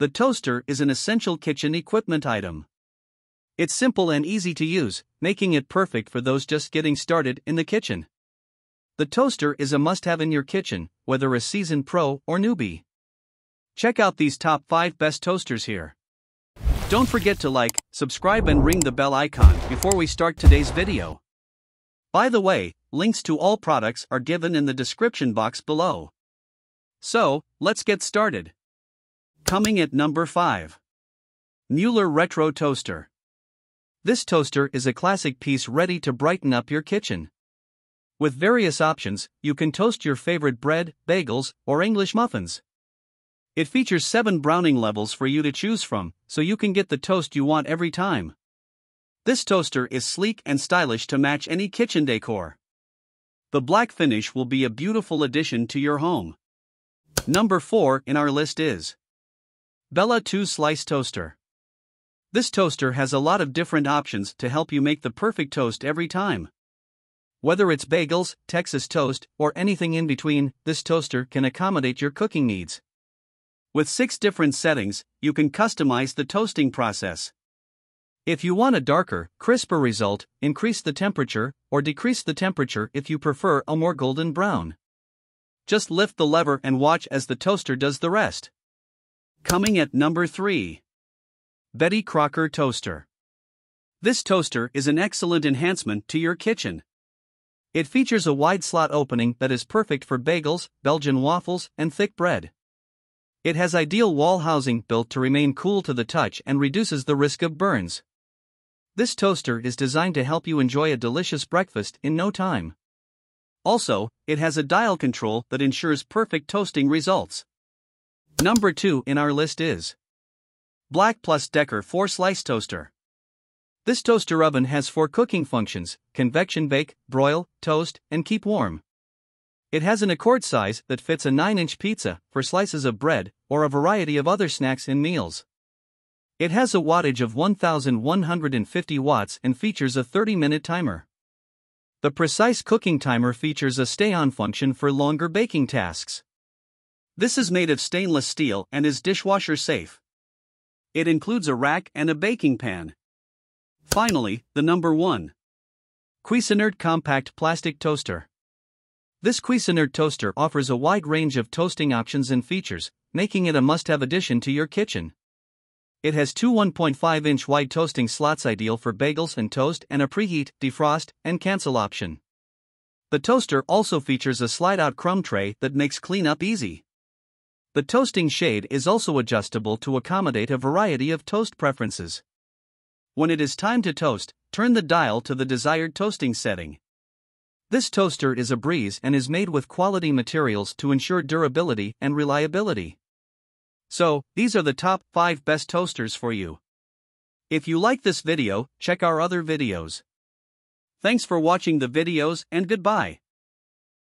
The toaster is an essential kitchen equipment item. It's simple and easy to use, making it perfect for those just getting started in the kitchen. The toaster is a must have in your kitchen, whether a seasoned pro or newbie. Check out these top 5 best toasters here. Don't forget to like, subscribe, and ring the bell icon before we start today's video. By the way, links to all products are given in the description box below. So, let's get started. Coming at number 5 Mueller Retro Toaster. This toaster is a classic piece ready to brighten up your kitchen. With various options, you can toast your favorite bread, bagels, or English muffins. It features 7 browning levels for you to choose from, so you can get the toast you want every time. This toaster is sleek and stylish to match any kitchen decor. The black finish will be a beautiful addition to your home. Number 4 in our list is Bella 2 Slice Toaster. This toaster has a lot of different options to help you make the perfect toast every time. Whether it's bagels, Texas toast, or anything in between, this toaster can accommodate your cooking needs. With six different settings, you can customize the toasting process. If you want a darker, crisper result, increase the temperature, or decrease the temperature if you prefer a more golden brown. Just lift the lever and watch as the toaster does the rest. Coming at number 3 Betty Crocker Toaster. This toaster is an excellent enhancement to your kitchen. It features a wide slot opening that is perfect for bagels, Belgian waffles, and thick bread. It has ideal wall housing built to remain cool to the touch and reduces the risk of burns. This toaster is designed to help you enjoy a delicious breakfast in no time. Also, it has a dial control that ensures perfect toasting results. Number 2 in our list is Black Plus Decker 4 Slice Toaster. This toaster oven has four cooking functions convection bake, broil, toast, and keep warm. It has an accord size that fits a 9 inch pizza four slices of bread or a variety of other snacks and meals. It has a wattage of 1150 watts and features a 30 minute timer. The precise cooking timer features a stay on function for longer baking tasks. This is made of stainless steel and is dishwasher safe. It includes a rack and a baking pan. Finally, the number 1 Cuisinart Compact Plastic Toaster. This Cuisinart toaster offers a wide range of toasting options and features, making it a must have addition to your kitchen. It has two 1.5 inch wide toasting slots ideal for bagels and toast and a preheat, defrost, and cancel option. The toaster also features a slide out crumb tray that makes cleanup easy. The toasting shade is also adjustable to accommodate a variety of toast preferences. When it is time to toast, turn the dial to the desired toasting setting. This toaster is a breeze and is made with quality materials to ensure durability and reliability. So, these are the top 5 best toasters for you. If you like this video, check our other videos. Thanks for watching the videos and goodbye.